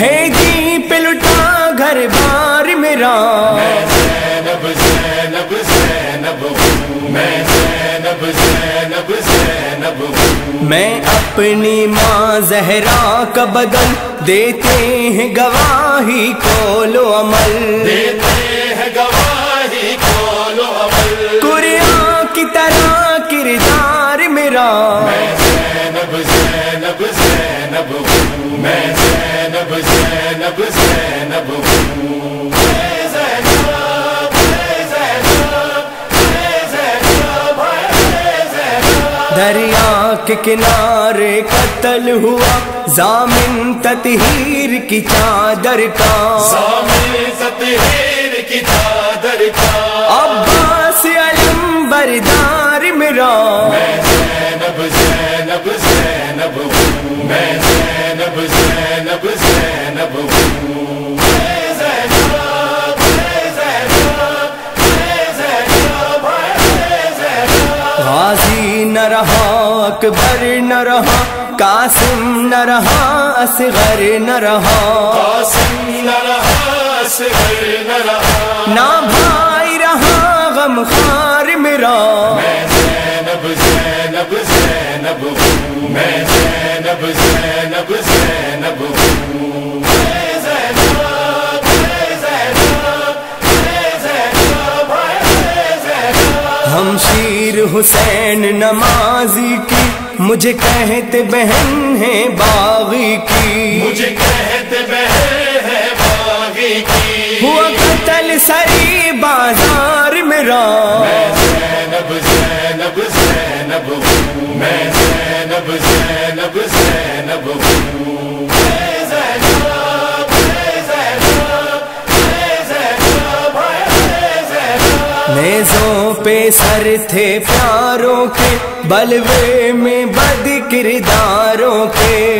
ہے جی پہ لٹا گھر بار میرا۔ میں زینب زینب زینب میں زینب زینب زینب میں اپنی ماں زہرا کا بدل دیتے ہیں گواہی کو لو عمل۔ زینب زینب میں زینب میں زینب میں زینب میں زینب۔ دریا کے کنارے قتل ہوا ضامن تطہیر کی چادر کا۔ سامنے ستہیر کی چادر کا۔ عباس علم بردار میرا۔ میں زینب زینب زینب میں زینب زینب زینب میں رہا اکبر نہ رہا قاسم نہ رہا اصغر نہ رہا۔ قاسم نہ رہا اصغر نہ رہا۔ نہ بھائی رہا غم خار میرا۔ میں زینب زینب زینب میں زینب زینب زینب۔ ہم شیر حسین نمازی کی مجھے کہتے بہن ہے باغی کی۔ مجھے کہتے بہن ہے باغی کی۔ ہوا قتل سری بازار میرا میں زینب زینب زینب میں زینب زینب زینب نیزوں پہ سر تھے پیاروں کے بلوے میں بد کرداروں کے۔